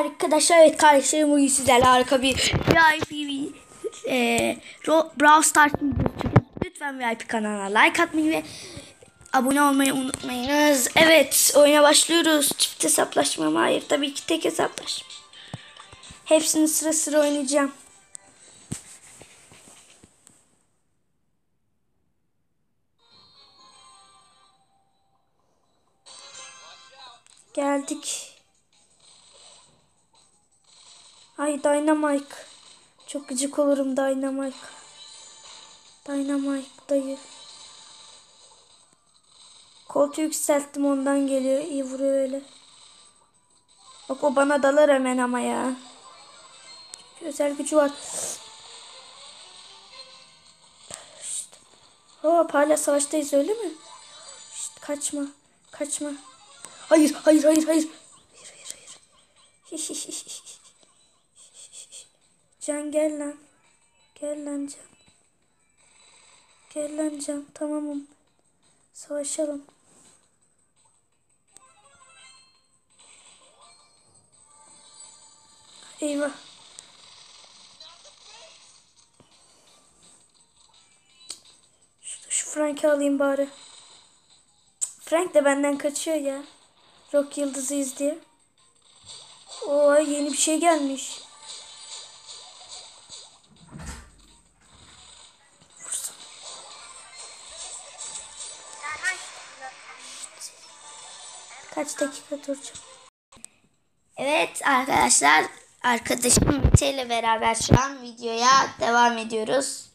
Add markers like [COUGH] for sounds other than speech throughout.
Arkadaşlar evet kardeşlerim bugün sizlerle harika bir VIP e, Brawl Stars videosu. Lütfen VIP kanalına like atmayı ve abone olmayı unutmayınız. Evet oyuna başlıyoruz. Çift hesaplaşma mı? Hayır tabii ki tek hesaplaşma. Hepsini sıra sıra oynayacağım. Geldik. Ay Dynamite. Çok gıcık olurum Dynamite. Dynamite dayı. Koltuğu yükselttim ondan geliyor. İyi vuruyor öyle. Bak o bana dalar hemen ama ya. Özel gücü var. Şşt. Hop hala savaştayız öyle mi? Şşt, kaçma. Kaçma. Hayır hayır hayır hayır. Hayır hayır hayır. Can gel lan. Gel lan Can. Gel lan Can. Tamamım. Savaşalım. Eyvah. Şu, şu Frank'i alayım bari. Frank de benden kaçıyor ya. Rock yıldızıyız diye. Oo yeni bir şey gelmiş. Kaç dakika duracağım? Evet arkadaşlar arkadaşım Mete ile beraber şu an videoya devam ediyoruz.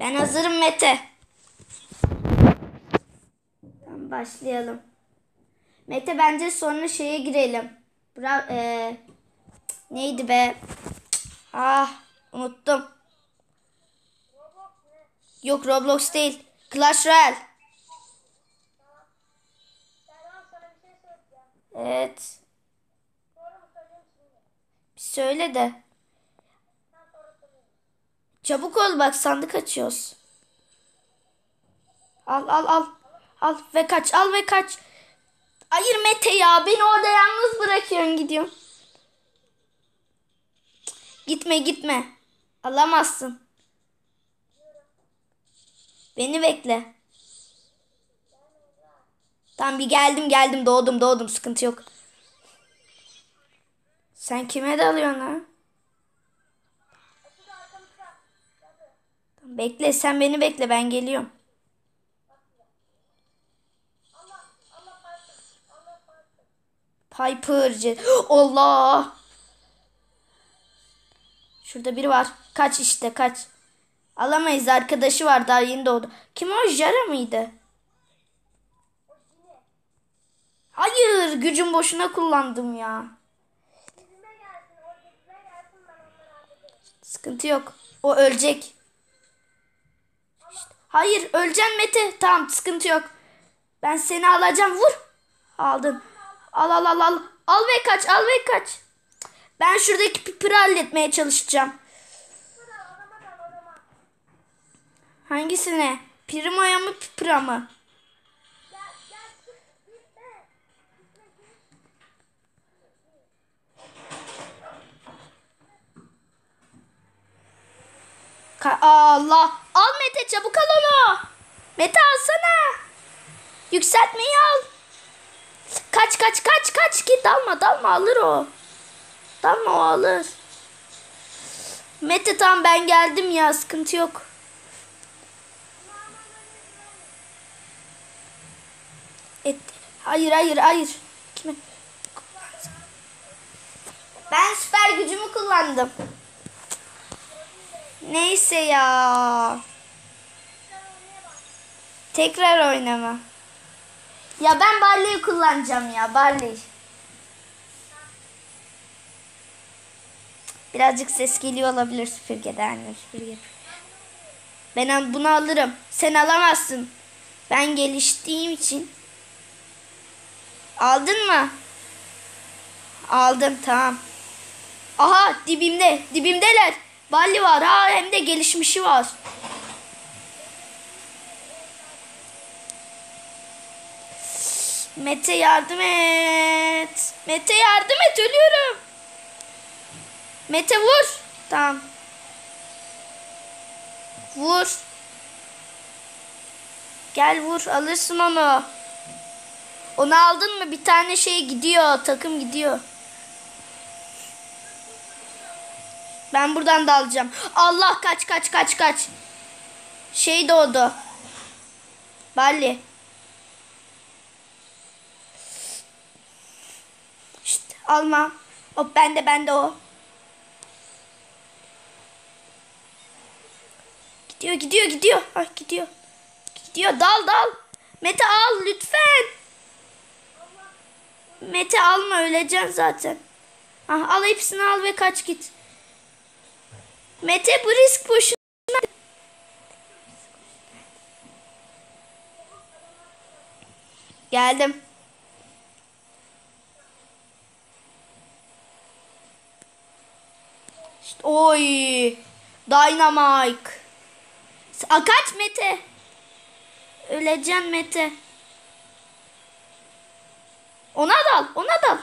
Ben hazırım Mete. Başlayalım. Mete bence sonra şeye girelim. Bra e, neydi be? Ah unuttum. Yok Roblox değil. Clash Royale. Evet. Söyle de. Çabuk ol bak sandık açıyoruz. Al al al. Al ve kaç al ve kaç. Hayır Mete ya beni orada yalnız bırakıyorsun gidiyorum. Gitme gitme. Alamazsın. Beni bekle. Tamam bir geldim geldim doğdum doğdum sıkıntı yok. Sen kime dalıyorsun ha? Bekle sen beni bekle ben geliyorum. Piper'cı. [GASPS] Allah. Şurada biri var. Kaç işte kaç. Alamayız arkadaşı var daha yeni doğdu. Kim o Jara mıydı? Hayır gücüm boşuna kullandım ya. Sıkıntı yok. O ölecek. Hayır öleceksin Mete. Tamam sıkıntı yok. Ben seni alacağım vur. Aldın. Al al al al. Al ve kaç al ve kaç. Ben şuradaki pipiri halletmeye çalışacağım. Hangisine? Primo'ya mı Pipira mı? Allah. Al Mete çabuk al onu. Mete alsana. Yükseltmeyi al. Kaç kaç kaç kaç git dalma dalma alır o. Dalma o alır. Mete tam ben geldim ya sıkıntı yok. Et. Hayır hayır hayır. Kime? Ben süper gücümü kullandım. Neyse ya. Tekrar oynama. Ya ben Barley'i kullanacağım ya Barley. Birazcık ses geliyor olabilir süpürgeden. Süpürge. Ben bunu alırım. Sen alamazsın. Ben geliştiğim için. Aldın mı? Aldım tamam. Aha dibimde. Dibimdeler. Balli var. Ha hem de gelişmişi var. Mete yardım et. Mete yardım et ölüyorum. Mete vur. Tamam. Vur. Gel vur alırsın onu. Onu aldın mı? Bir tane şey gidiyor. Takım gidiyor. Ben buradan da alacağım. Allah kaç kaç kaç kaç. Şey doğdu. Balli. Şşt, alma. Hop bende bende o. Gidiyor gidiyor gidiyor. Ay gidiyor. Gidiyor dal dal. Mete al lütfen. Mete alma öleceksin zaten. Ah, al hepsini al ve kaç git. Mete bu risk boşuna. Geldim. İşte, oy. Dynamite. A, kaç Mete. Öleceksin Mete. Ona dal, ona dal.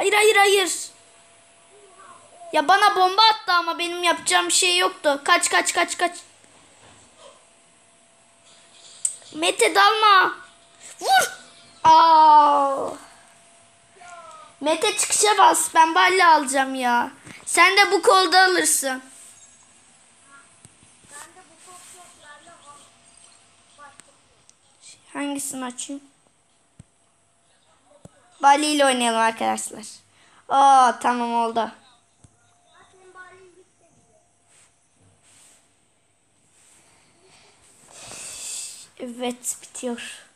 Hayır, hayır, hayır. Ya bana bomba attı ama benim yapacağım şey yoktu. Kaç, kaç, kaç, kaç. Mete dalma. Vur. Aa. Mete çıkışa bas. Ben balle alacağım ya. Sen de bu kolda alırsın. Hangisini açayım? Bali ile oynayalım arkadaşlar. Aa tamam oldu. Evet bitiyor.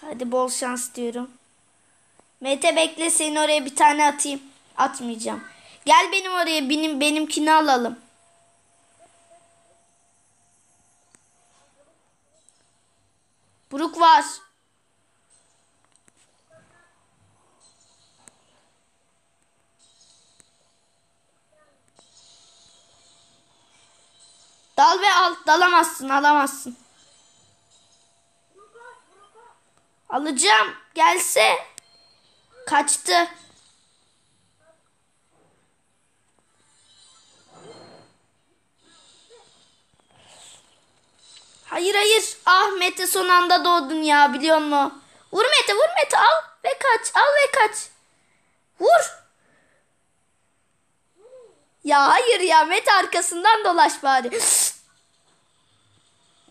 Hadi bol şans diyorum. Mete bekle seni oraya bir tane atayım. Atmayacağım. Gel benim oraya benim benimkini alalım. Buruk var. Dal ve al. Dalamazsın, alamazsın. Alacağım. Gelse. Kaçtı. Hayır hayır. Ah Mete son anda doğdun ya biliyor musun? Vur Mete vur Mete al ve kaç al ve kaç. Vur. Ya hayır ya Mete arkasından dolaş bari.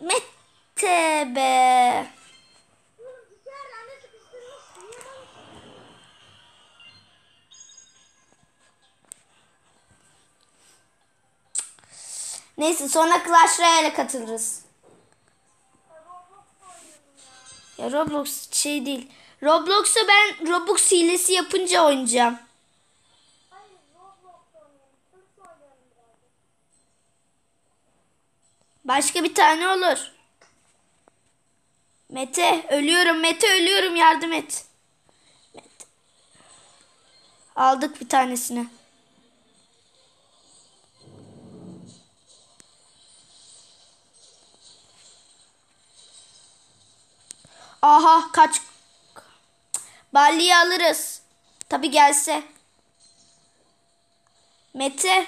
Mete be. Neyse sonra Clash Royale'e katılırız. Ya Roblox şey değil. Roblox'u ben Robux hilesi yapınca oynayacağım. Başka bir tane olur. Mete ölüyorum Mete ölüyorum yardım et. Mete. Aldık bir tanesini. Aha kaç. Balli'yi alırız. Tabi gelse. Mete.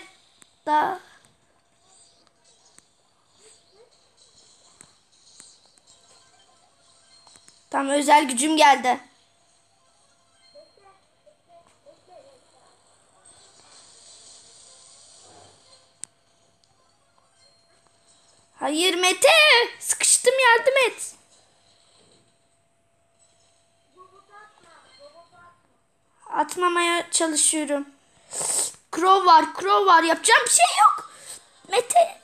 Da. Tam özel gücüm geldi. Hayır Mete. Sıkıştım yardım et. Atmamaya çalışıyorum. Crow var, Crow var. Yapacağım bir şey yok. Mete.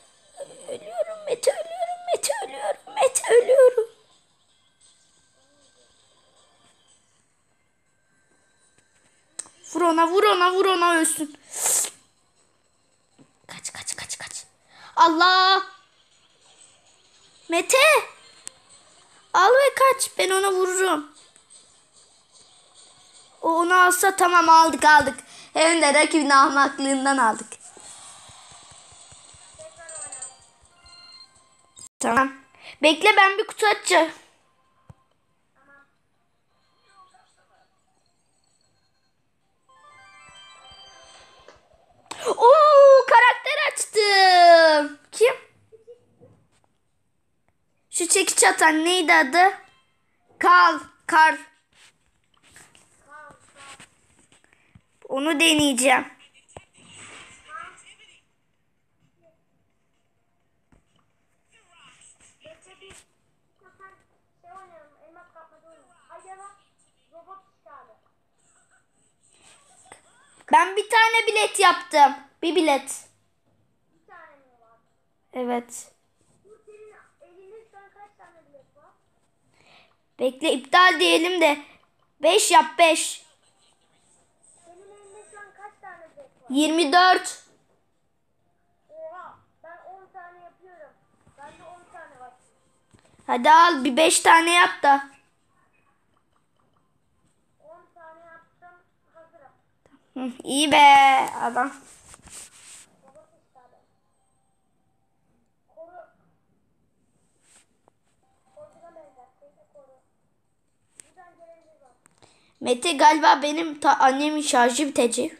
Vur ona, vur ona, vur ona ölsün. Kaç, kaç, kaç, kaç. Allah. Mete. Al ve kaç. Ben ona vururum. O onu alsa tamam aldık aldık. Hem de rakibin ahmaklığından aldık. Tamam. Bekle ben bir kutu açacağım. Oo karakter açtım. Kim? Şu çekiç atan neydi adı? Kal. Kar. Onu deneyeceğim. Bilet yaptım. Bir bilet. Evet. Bekle iptal diyelim de. 5 yap 5. Senin elinde şu an kaç tane bilet var? 24. Oha. Ben 10 tane yapıyorum. Bende 10 tane var. Hadi al bir 5 tane yap da. 10 tane yaptım. Hazırım. Hı, iyi be adam. Mete galiba benim ta annemin şarjı bitecek.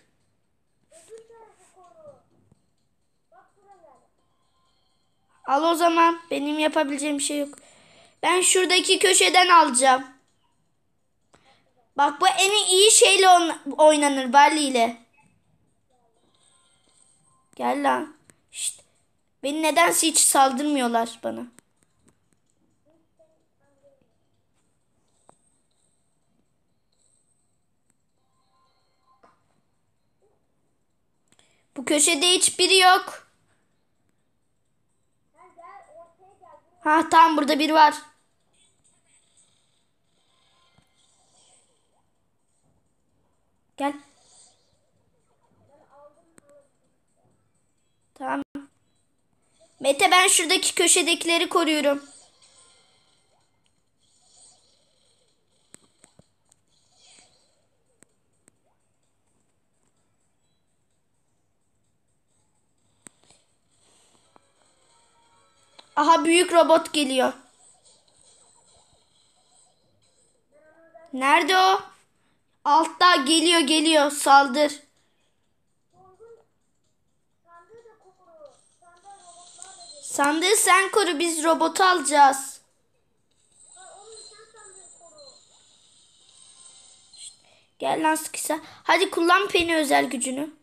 Al o zaman. Benim yapabileceğim bir şey yok. Ben şuradaki köşeden alacağım. Bak bu en iyi şeyle oyn- oynanır Barley ile. Gel lan. Şşt. Beni nedense hiç saldırmıyorlar bana. Bu köşede hiçbiri yok. Ha tamam burada biri var. Gel. Tamam. Mete ben şuradaki köşedekileri koruyorum. Aha büyük robot geliyor. Nerede o? Altta geliyor geliyor saldır. Sandığı sen koru biz robotu alacağız. Gel lan sıkıysa. Hadi kullan peni özel gücünü.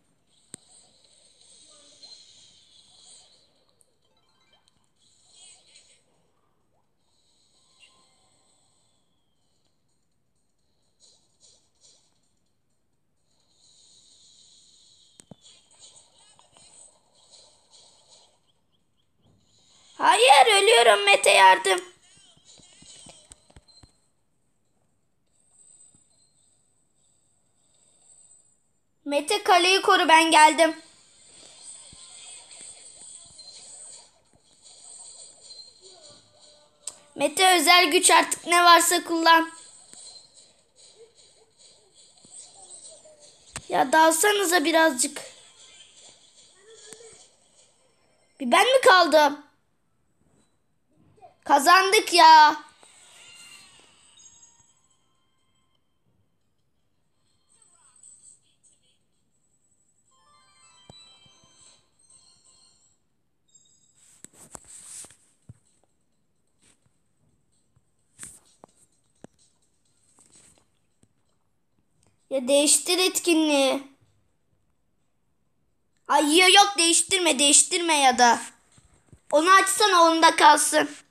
Ölüyorum Mete yardım. Mete kaleyi koru ben geldim. Mete özel güç artık ne varsa kullan. Ya dalsanıza birazcık. Bir ben mi kaldım? Kazandık ya. Ya değiştir etkinliği. Ay yok değiştirme değiştirme ya da. Onu açsana onda kalsın.